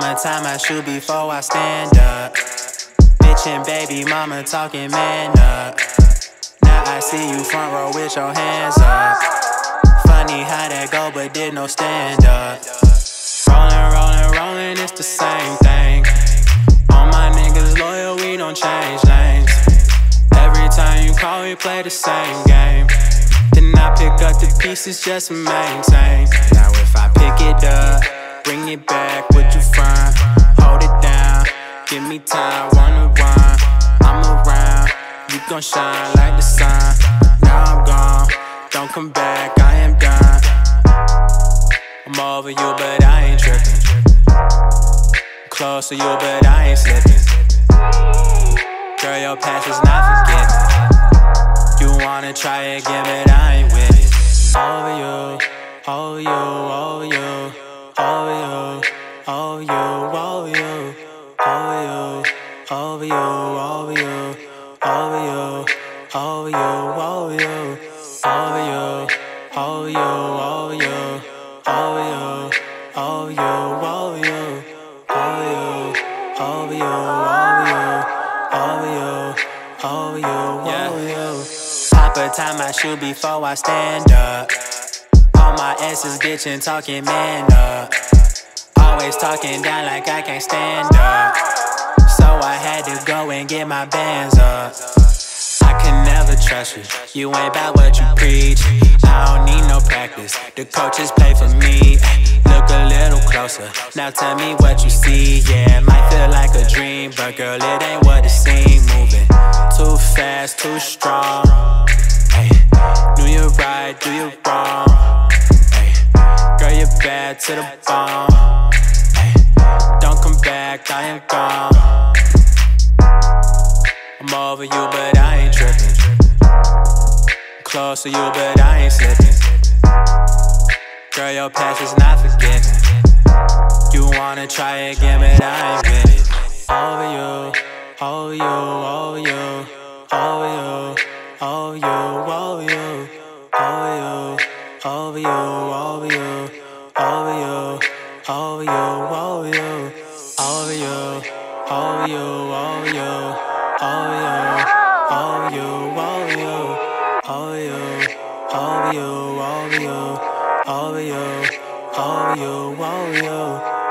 the time I shoot before I stand up. Bitch and baby mama talking man up. Now I see you front row with your hands up. Funny how that go, but did no stand up. Rolling, rolling, rolling, it's the same thing. All my niggas loyal, we don't change lanes. Every time you call, we play the same game. Then I pick up the pieces just maintain. Now if I pick it up, give me time, wanna rhyme. I'm around, you gon' shine like the sun. Now I'm gone, don't come back, I am done. I'm over you, but I ain't trippin'. Close to you, but I ain't slippin'. Girl, your past is not forgiven. You wanna try again, but I ain't with it. Over you, over you, over you, over you, over you, over you, over you, over you, over you, over you, over you, over you, over you, over you, over you, over you, over you, over you, over you, over you. Pop a time I shoot before I stand up. All my S's bitchin' talking man up. Always talking down like I can't stand up. So I had to go and get my bands up. I can never trust you. You ain't about what you preach. I don't need no practice. The coaches play for me. Look a little closer. Now tell me what you see. Yeah, it might feel like a dream, but girl, it ain't what it seems. Moving too fast, too strong. Ay, do you right, do you wrong? Girl, you're bad to the bone. Back, I am gone. I'm over you, but I ain't tripping. Close to you, but I ain't slipping. Girl, your past is not forgiven. You wanna try again, but I ain't with it. Over you, over you, over you, over you, over you, over you, over you, over you, over you, over you, over you, over you, over you, over you, over you, over you, over you, over you, over you, over you, over you, over you, over you, over you.